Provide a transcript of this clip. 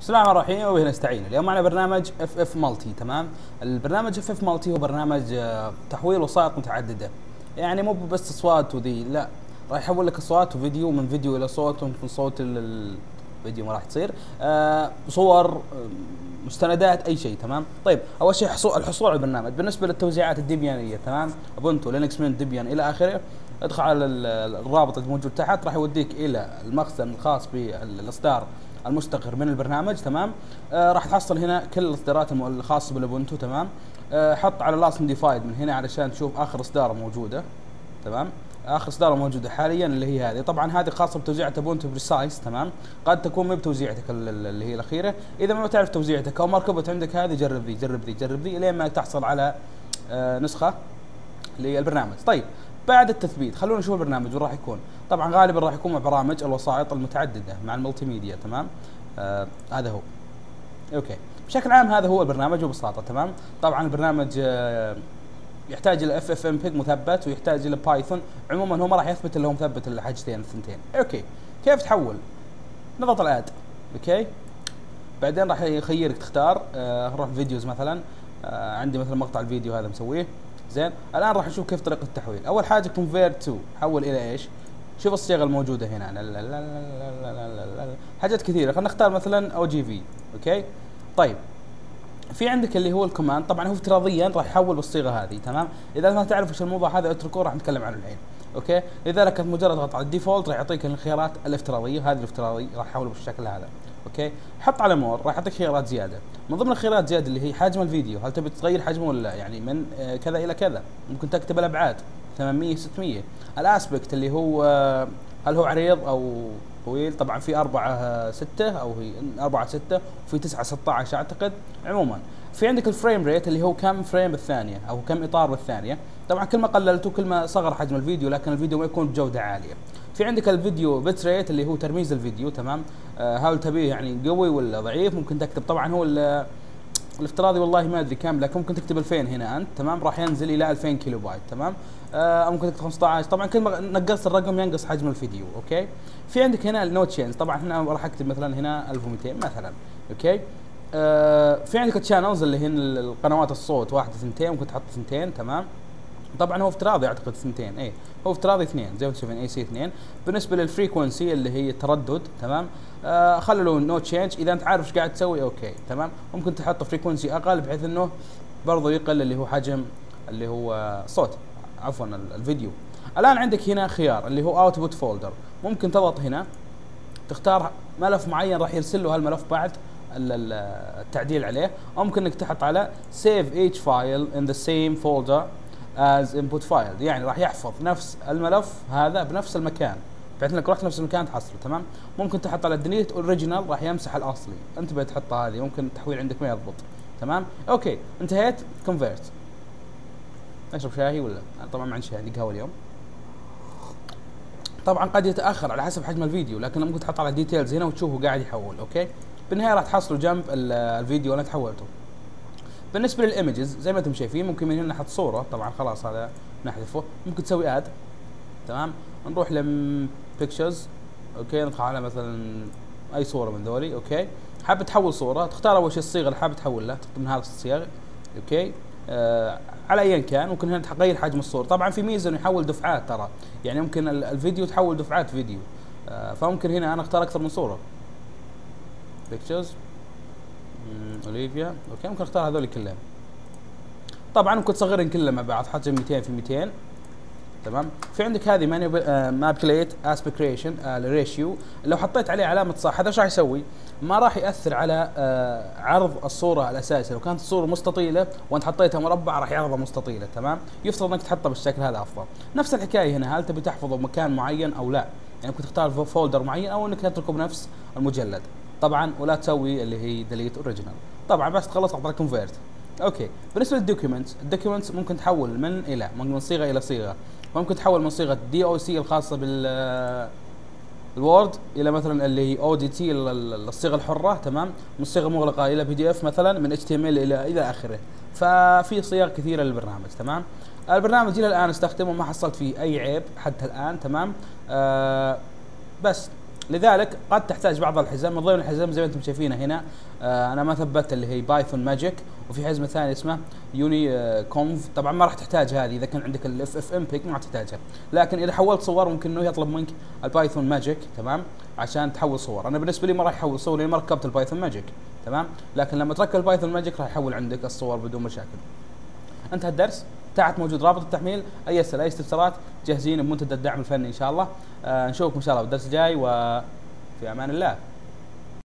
بسم الله الرحمن الرحيم وبه نستعين. اليوم معنا برنامج FFMulti تمام؟ البرنامج FFMulti هو برنامج آه، تحويل وسائط متعددة. يعني مو بس أصوات وذي لا. راح يحول لك أصوات وفيديو من فيديو إلى صوت ومن صوت لفيديو ما راح تصير. آه صور آه، مستندات أي شيء تمام؟ طيب أول شيء حصول الحصول على البرنامج. بالنسبة للتوزيعات الديبيانية تمام؟ Ubuntu Linux من Debian إلى آخره. ادخل على ال- الرابط الموجود تحت راح يوديك إلى المخزن الخاص بالإصدار المستقر من البرنامج تمام؟ آه راح تحصل هنا كل الاصدارات الخاصه بال Ubuntu تمام؟ آه حط على last modified من هنا علشان تشوف آخر إصدار موجودة تمام؟ آخر إصدار موجودة حاليا اللي هي هذه. طبعا هذه خاصة بتوزيع Ubuntu Precise تمام؟ قد تكون مو بتوزيعتك ال- ال- اللي هي الأخيرة. إذا ما تعرف توزيعتك أو ما ركبت عندك هذه جرب ذي جرب ذي جرب ذي لين ما تحصل على آه نسخة للبرنامج. طيب بعد التثبيت. خلونا نشوف البرنامج وين راح يكون. طبعا غالبا راح يكون مع برامج الوسائط المتعددة مع ال multimedia تمام؟ آه هذا هو. okay. بشكل عام هذا هو البرنامج ببساطه تمام؟ طبعا البرنامج آه يحتاج إلى FFmpeg مثبت ويحتاج إلى Python عموما هو ما راح يثبت إلا هو مثبت إلا حاجتين الثنتين. okay. كيف تحول؟ نضغط ال add okay. بعدين راح يخيرك تختار آه نروح videos مثلا. آه عندي مثلا مقطع الفيديو هذا مسويه. زين؟ الآن راح نشوف كيف طريقة التحويل. أول حاجة convert to حول إلى إيش؟ شوف الصيغه الموجودة هنا. حاجات كثيرة. خلينا نختار مثلا OGV okay؟ طيب. في عندك اللي هو ال command. طبعا هو افتراضيا راح يحول بالصيغة هذه. تمام؟ إذا ما تعرف إيش الموضوع هذا اتركوه راح نتكلم عنه الحين okay؟ لذلك مجرد ضغط على ال default راح يعطيك الخيارات الافتراضية. هذه الافتراضي راح يحوله بالشكل هذا. okay؟ حط على more راح يعطيك خيارات زيادة. من ضمن الخيارات زيادة اللي هي حجم الفيديو هل تبي تغير حجمه ولا لا؟ يعني من آه، كذا إلى كذا. ممكن تكتب الأبعاد 800 600 ال aspect اللي هو آه، هل هو عريض أو طويل؟ طبعا في 4 6 أو هي 4 6 وفي 9 16 أعتقد. عموما في عندك ال frame rate اللي هو كم فريم بالثانيه أو كم إطار بالثانيه طبعا كل ما قللته كل ما صغر حجم الفيديو لكن الفيديو ما يكون بجودة عالية. في عندك ال video bitrate اللي هو ترميز الفيديو تمام؟ آه هل تبيه يعني قوي ولا ضعيف؟ ممكن تكتب طبعا هو ال- الافتراضي والله ما أدري كم لكن ممكن تكتب 2000 هنا أنت تمام؟ راح ينزل إلى 2000 كيلو بايت تمام؟ آه ممكن تكتب 15 طبعا كل ما نقصت الرقم ينقص حجم الفيديو okay؟ في عندك هنا ال no change طبعا هنا راح أكتب مثلا هنا 1200 مثلا okay؟ آه في عندك ال channels اللي هن القنوات الصوت واحدة ثنتين ممكن تحط ثنتين تمام؟ طبعا هو افتراضي أعتقد ثنتين اي هو افتراضي اثنين زي ما أنتم شايفين AC اثنين. بالنسبة لل frequency اللي هي التردد تمام؟ آه خلوا no change إذا أنت عارف إيش قاعد تسوي okay تمام؟ ممكن تحط frequency أقل بحيث إنه برضه يقل اللي هو حجم اللي هو صوت عفوا ال- الفيديو. الآن عندك هنا خيار اللي هو output folder ممكن تضغط هنا تختار ملف معين راح يرسل له هالملف بعد ال- ال- التعديل عليه. أو ممكن إنك تحط على save each file in the same folder. As input file. يعني راح يحفظ نفس الملف هذا بنفس المكان. بحيث إنك رحت نفس المكان تحصله تمام؟ ممكن تحط على delete original راح يمسح الأصلي. أنت بتحطها هذه ممكن التحويل عندك ما يضبط. تمام؟ okay انتهيت convert. أشرب شاهي ولا؟ أنا طبعا ما عندي شاي عندي قهوة اليوم. طبعا قد يتأخر على حسب حجم الفيديو لكن ممكن تحط على details هنا وتشوفه قاعد يحول okay؟ بالنهاية راح تحصلوا جنب ال- الفيديو اللي أنت حولته بالنسبة لل images زي ما أنتم شايفين ممكن من هنا نحط صورة. طبعا خلاص هذا نحذفه. ممكن تسوي add. تمام؟ نروح لم pictures okay ندخل على مثلا أي صورة من ذولي. okay؟ حاب تحول صورة؟ تختار أول شيء الصيغة اللي حاب تحول لها من هذه الصيغ. okay؟ آه على ايا كان. ممكن هنا تغير حجم الصورة. طبعا في ميزة إنه يحول دفعات ترى. يعني ممكن ال- الفيديو تحول دفعات فيديو. آه فممكن هنا أنا أختار أكثر من صورة. pictures أوليفيا. okay ممكن أختار هذول كلهم. طبعا ممكن تصغرهم كلهم مع بعض حجم 200 في 200 تمام؟ في عندك هذه maintain aspect ration ratio لو حطيت عليه علامة صح هذا إيش راح يسوي؟ ما راح يأثر على آه، عرض الصورة الأساسية. لو كانت الصورة مستطيلة وأنت حطيتها مربع راح يعرضها مستطيلة. تمام؟ يفترض إنك تحطها بالشكل هذا أفضل. نفس الحكاية هنا هل تبي تحفظه بمكان معين أو لا؟ يعني ممكن تختار folder معين أو إنك تتركه بنفس المجلد. طبعا ولا تسوي اللي هي delete original طبعا بس تخلص أعطاك convert okay. بالنسبة لل documents ال documents ممكن تحول من إلى من صيغة إلى صيغة. ممكن تحول من صيغة DOC الخاصة بال ال Word إلى مثلا اللي هي ODT الصيغة الحرة تمام؟ من صيغة مغلقة إلى PDF مثلا من HTML إلى إلى آخره. ففي صيغ كثيرة للبرنامج تمام؟ البرنامج إلى الآن استخدمه ما حصلت فيه أي عيب حتى الآن تمام؟ آه بس لذلك قد تحتاج بعض الحزم من ضمن الحزم زي ما أنتم شايفينها هنا آه أنا ما ثبت اللي هي Python Magick وفي حزمه ثانية اسمها uno آه conv. طبعا ما راح تحتاج هذه إذا كان عندك ال FFmpeg ما راح تحتاجها. لكن إذا حولت صور ممكن إنه يطلب منك ال Python Magick تمام؟ عشان تحول صور. أنا بالنسبة لي ما راح يحول صور لأني ما ركبت ال Python Magick تمام؟ لكن لما تركب ال Python Magick راح يحول عندك الصور بدون مشاكل. أنتهى الدرس. تحت موجود رابط التحميل أي أسئلة أي استفسارات جاهزين بمنتدى الدعم الفني إن شاء الله. آه نشوفكم إن شاء الله بالدرس الجاي وفي أمان الله.